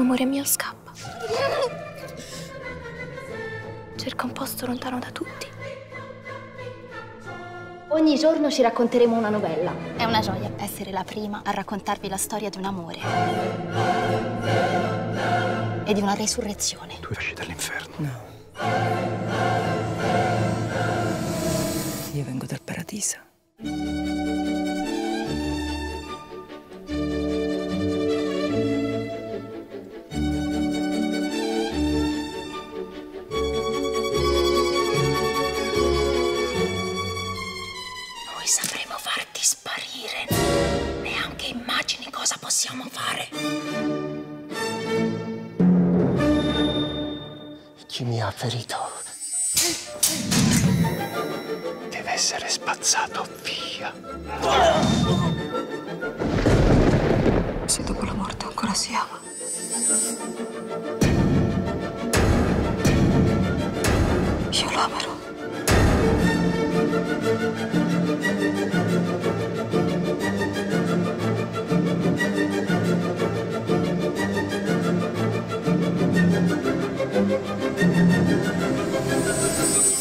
amore mio scappa. Cerca un posto lontano da tutti. Ogni giorno ci racconteremo una novella. È una gioia essere la prima a raccontarvi la storia di un amore. E di una resurrezione. Tu esci dall'inferno. No. Io vengo dal paradiso. Possiamo fare. Chi mi ha ferito deve essere spazzato via. Se dopo la morte ancora si ama. Thank you.